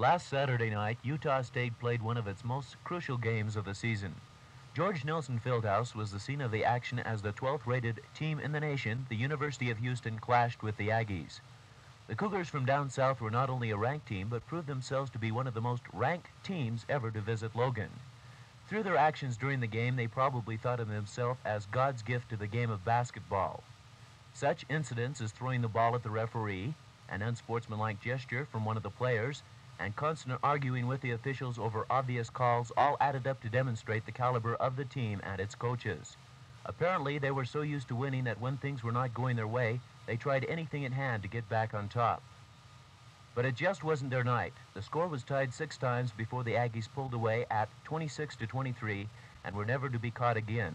Last Saturday night, Utah State played one of its most crucial games of the season. George Nelson Fieldhouse was the scene of the action as the 12th rated team in the nation, the University of Houston, clashed with the Aggies. The Cougars from down south were not only a ranked team, but proved themselves to be one of the most ranked teams ever to visit Logan. Through their actions during the game, they probably thought of themselves as God's gift to the game of basketball. Such incidents as throwing the ball at the referee, an unsportsmanlike gesture from one of the players, and constant arguing with the officials over obvious calls all added up to demonstrate the caliber of the team and its coaches. Apparently, they were so used to winning that when things were not going their way, they tried anything in hand to get back on top. But it just wasn't their night. The score was tied six times before the Aggies pulled away at 26 to 23 and were never to be caught again.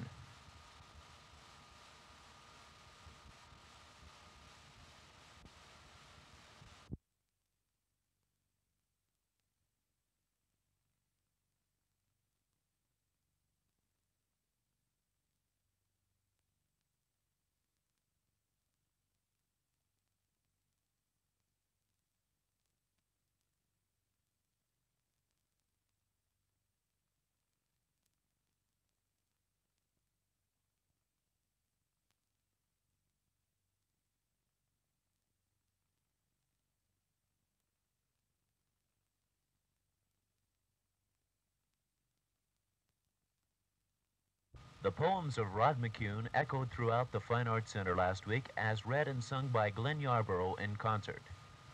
The poems of Rod McKuen echoed throughout the Fine Arts Center last week as read and sung by Glenn Yarbrough in concert.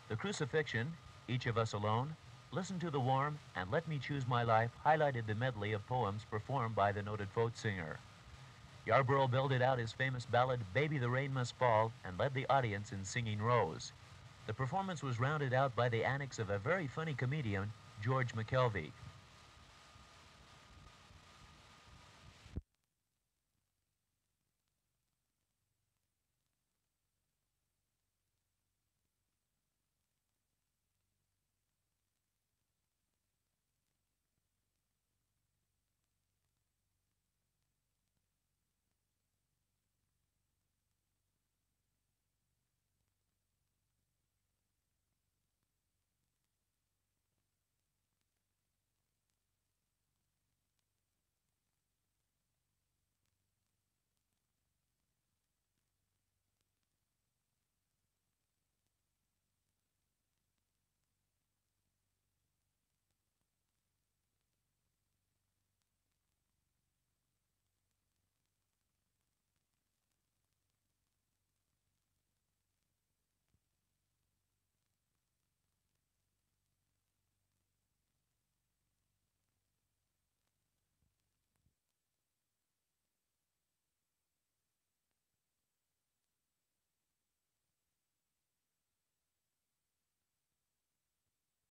The Crucifixion, Each of Us Alone, Listen to the Warm, and Let Me Choose My Life highlighted the medley of poems performed by the noted folk singer. Yarbrough belted out his famous ballad Baby the Rain Must Fall and led the audience in singing Rose. The performance was rounded out by the annex of a very funny comedian, George McKelvey.